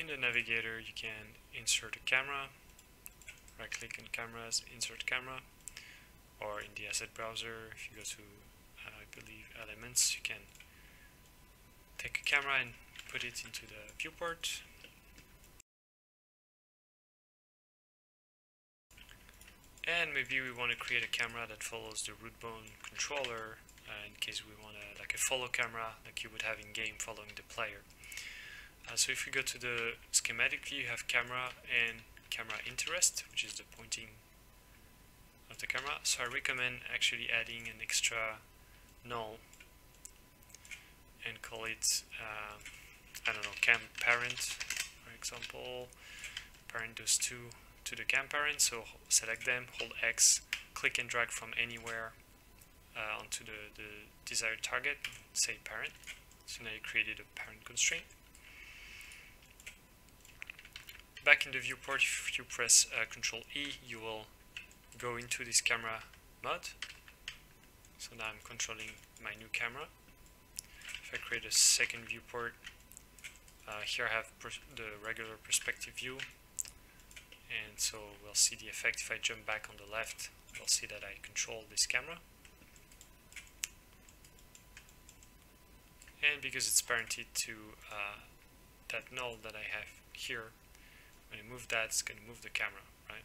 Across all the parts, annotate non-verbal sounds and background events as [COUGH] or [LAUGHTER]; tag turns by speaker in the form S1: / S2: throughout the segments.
S1: in the navigator you can insert a camera, right click on cameras, insert camera, or in the asset browser if you go to uh, I believe elements you can take a camera and put it into the viewport. And maybe we want to create a camera that follows the root bone controller uh, in case we want like a follow camera like you would have in game following the player uh, so if we go to the schematic view you have camera and camera interest which is the pointing of the camera. So I recommend actually adding an extra null and call it uh, I don't know cam parent for example. Parent those two to the cam parent so select them hold X click and drag from anywhere uh, onto the, the desired target say parent. So now you created a parent constraint back in the viewport if you press uh, Control E you will go into this camera mode. So now I'm controlling my new camera. If I create a second viewport uh, here I have the regular perspective view. And so we'll see the effect. If I jump back on the left we'll see that I control this camera. And because it's parented to uh, that null that I have here when I move that it's going to move the camera right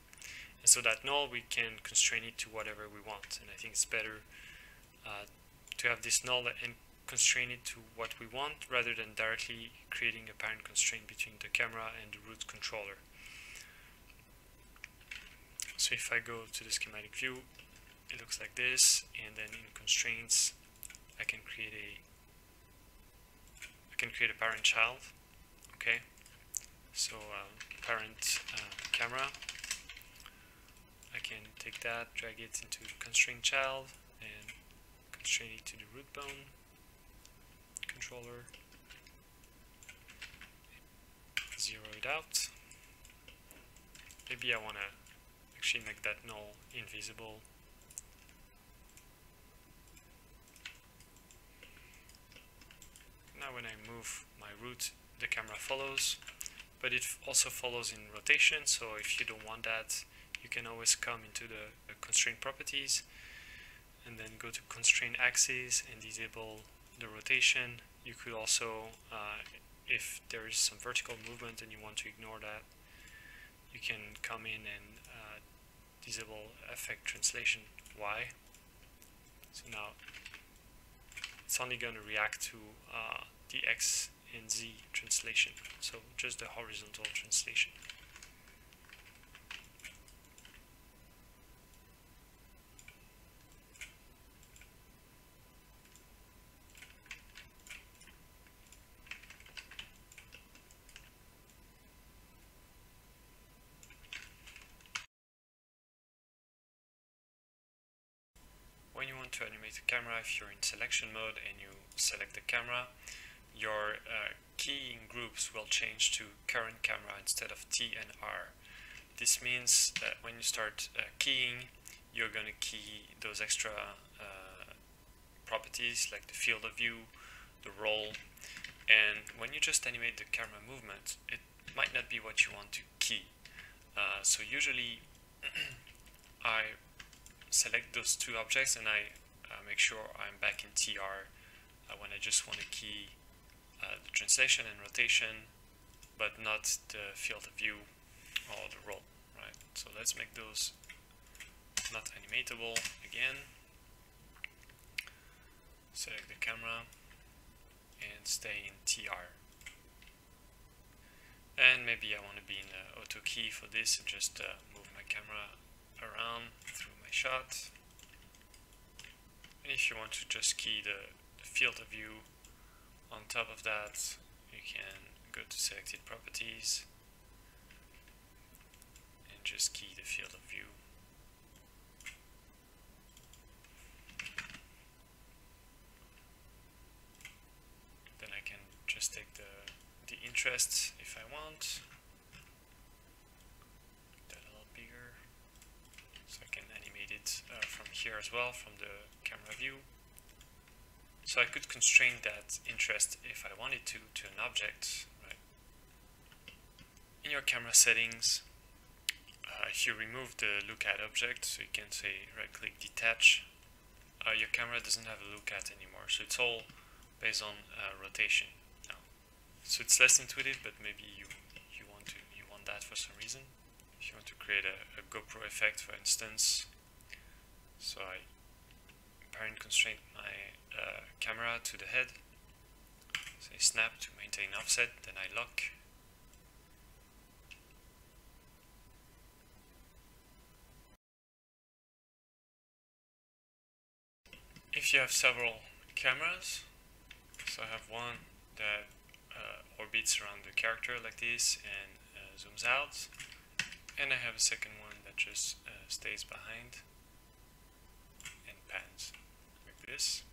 S1: and so that null we can constrain it to whatever we want and I think it's better uh, to have this null and constrain it to what we want rather than directly creating a parent constraint between the camera and the root controller. So if I go to the schematic view, it looks like this, and then in constraints, I can create a I can create a parent child. Okay, so uh, parent uh, camera. I can take that, drag it into the constraint child, and constrain it to the root bone controller, zero it out. Maybe I want to actually make that null invisible. Now when I move my root, the camera follows, but it also follows in rotation, so if you don't want that, you can always come into the, constraint properties and then go to constraint axis and disable the rotation. You could also, uh, if there is some vertical movement and you want to ignore that, you can come in and uh, disable effect translation Y. So now it's only going to react to uh, the X and Z translation, so just the horizontal translation. when you want to animate a camera, if you're in selection mode and you select the camera, your uh, keying groups will change to current camera instead of T and R. This means that when you start uh, keying, you're going to key those extra uh, properties like the field of view, the roll, and when you just animate the camera movement, it might not be what you want to key. Uh, so usually [CLEARS THROAT] I select those two objects and I uh, make sure I'm back in TR uh, when I just want to key uh, the translation and rotation but not the field of view or the roll right? So let's make those not animatable again. Select the camera and stay in TR and maybe I want to be in the auto key for this and just uh, move my camera around through my shot. And if you want to just key the, the field of view on top of that, you can go to selected properties and just key the field of view. Then I can just take the, the interest if I want. A little bigger. So I can animate it uh, from here as well, from the camera view. So I could constrain that interest if I wanted to, to an object, right? in your camera settings, uh, if you remove the look at object, so you can say right click detach, uh, your camera doesn't have a look at anymore. So it's all based on uh, rotation now. So it's less intuitive, but maybe you you want to you want that for some reason. If you want to create a, a GoPro effect, for instance, so I parent constraint my uh, camera to the head, say snap to maintain offset, then I lock. If you have several cameras, so I have one that uh, orbits around the character like this and uh, zooms out, and I have a second one that just uh, stays behind and pans this.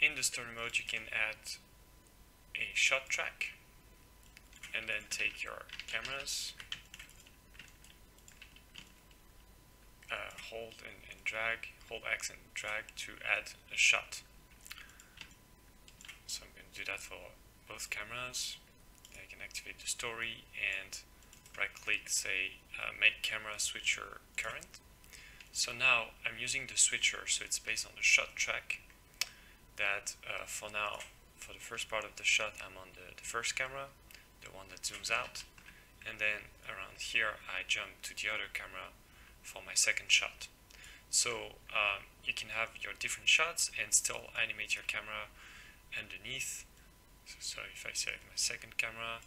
S1: In the story mode you can add a shot track and then take your cameras, uh, hold and, and drag, hold X and drag to add a shot. So I'm going to do that for both cameras. I can activate the story and right click say uh, make camera switcher current. So now I'm using the switcher so it's based on the shot track that uh, for now for the first part of the shot I'm on the, the first camera, the one that zooms out and then around here I jump to the other camera for my second shot. So um, you can have your different shots and still animate your camera underneath. So, so if I select my second camera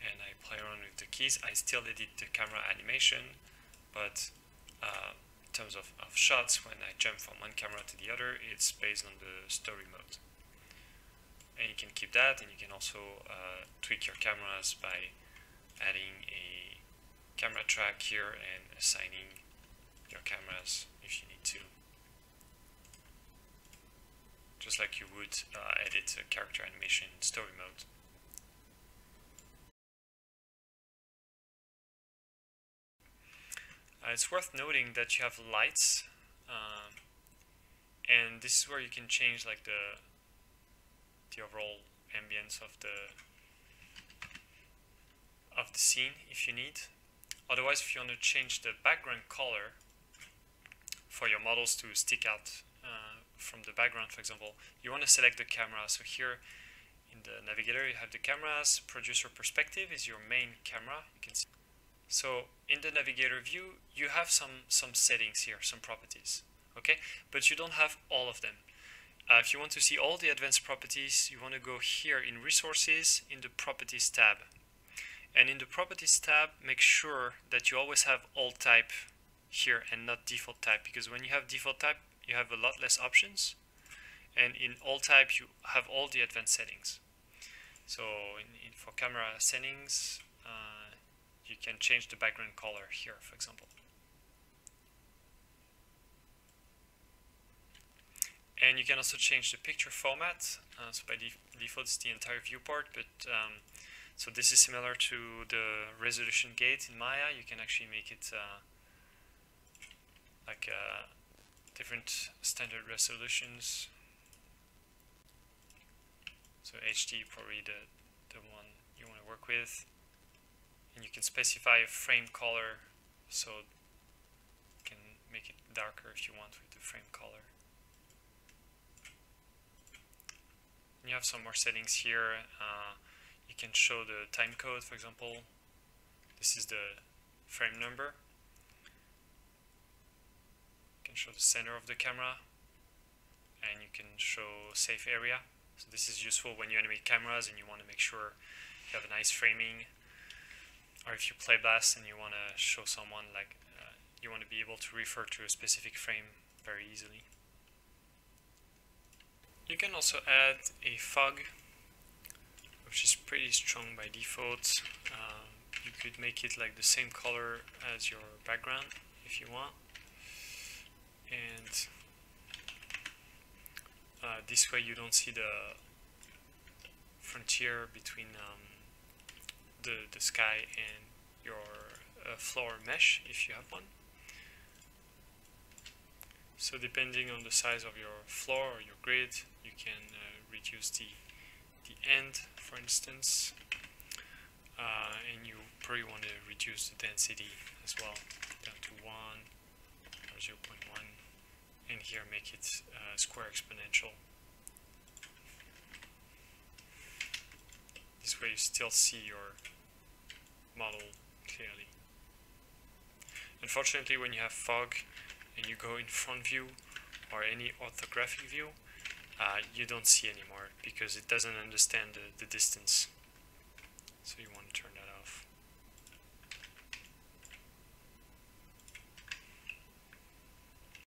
S1: and I play around with the keys, I still edit the camera animation, but uh, terms of, of shots, when I jump from one camera to the other, it's based on the story mode. And you can keep that, and you can also uh, tweak your cameras by adding a camera track here and assigning your cameras if you need to just like you would uh, edit a character animation in story mode. Uh, it's worth noting that you have lights, um, and this is where you can change like the the overall ambience of the of the scene if you need. Otherwise, if you want to change the background color for your models to stick out uh, from the background, for example, you want to select the camera. So here in the navigator, you have the cameras. Producer perspective is your main camera. You can see. So in the navigator view, you have some some settings here, some properties. Okay, but you don't have all of them. Uh, if you want to see all the advanced properties, you want to go here in Resources in the Properties tab. And in the Properties tab, make sure that you always have all type here and not default type because when you have default type, you have a lot less options and in all type you have all the advanced settings so in, in for camera settings you can change the background color here for example and you can also change the picture format uh, so by def default it's the entire viewport but um, so this is similar to the resolution gate in Maya you can actually make it uh, like uh, different standard resolutions. So HD probably the, the one you want to work with. And you can specify a frame color so you can make it darker if you want with the frame color. And you have some more settings here. Uh, you can show the time code, for example. This is the frame number You can show the center of the camera and you can show safe area. So this is useful when you animate cameras and you want to make sure you have a nice framing or if you playblast and you want to show someone like uh, you want to be able to refer to a specific frame very easily. You can also add a fog which is pretty strong by default. Um, you could make it like the same color as your background if you want and uh, this way you don't see the frontier between um, the, the sky and your uh, floor mesh if you have one. So depending on the size of your floor or your grid, you can uh, reduce the, the end, for instance. uh, and you probably want to reduce the density as well down to 1 or 0 0.1 and here make it uh, square exponential this way you still see your model clearly. Unfortunately when you have fog and you go in front view or any orthographic view uh, you don't see anymore because it doesn't understand the, the distance. So you want to turn